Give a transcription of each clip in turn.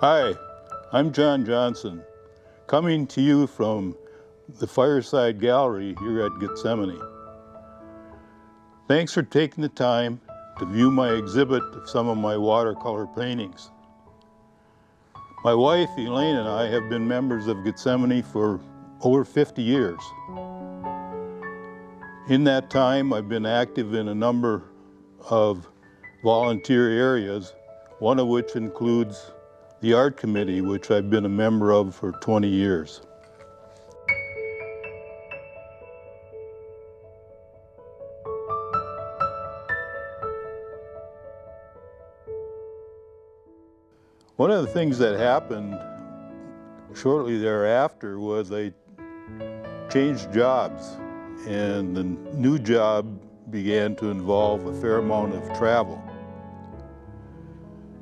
Hi, I'm John Johnson, coming to you from the Fireside Gallery here at Gethsemane. Thanks for taking the time to view my exhibit of some of my watercolor paintings. My wife, Elaine, and I have been members of Gethsemane for over 50 years. In that time, I've been active in a number of volunteer areas, one of which includes the Art Committee, which I've been a member of for 20 years. One of the things that happened shortly thereafter was I changed jobs and the new job began to involve a fair amount of travel.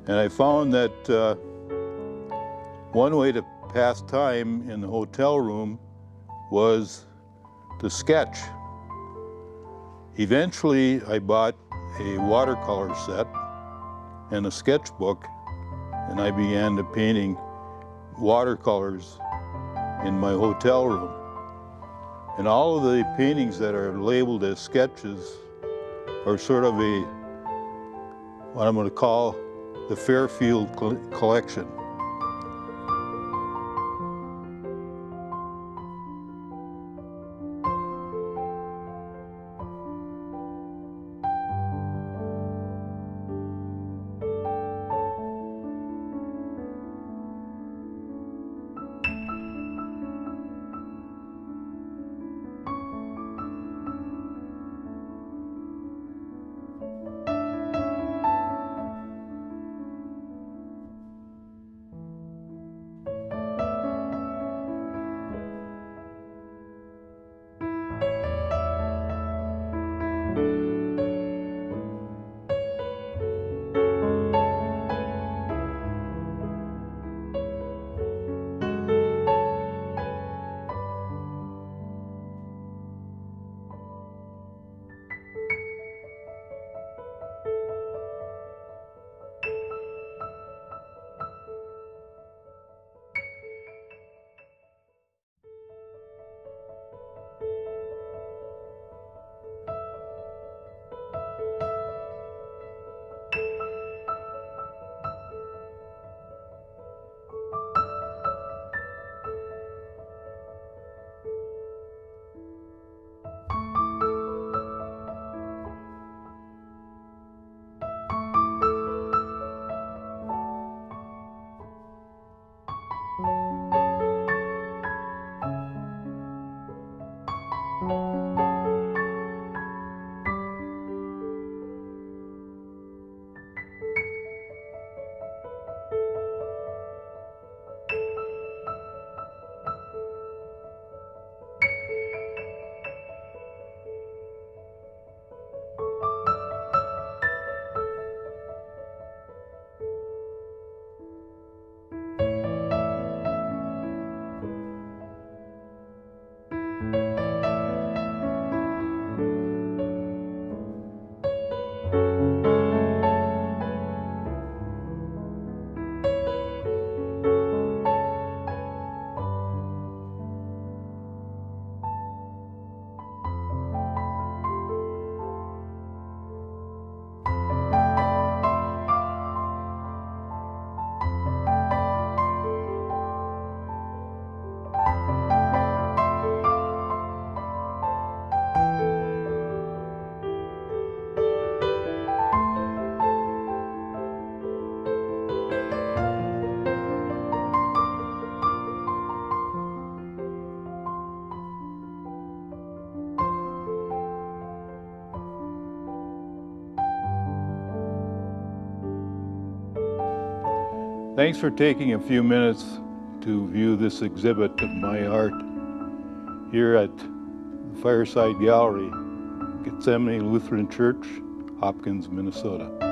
And I found that uh, one way to pass time in the hotel room was to sketch. Eventually, I bought a watercolor set and a sketchbook, and I began to painting watercolors in my hotel room. And all of the paintings that are labeled as sketches are sort of a, what I'm going to call the Fairfield collection. Thanks for taking a few minutes to view this exhibit of my art here at the Fireside Gallery, Gethsemane Lutheran Church, Hopkins, Minnesota.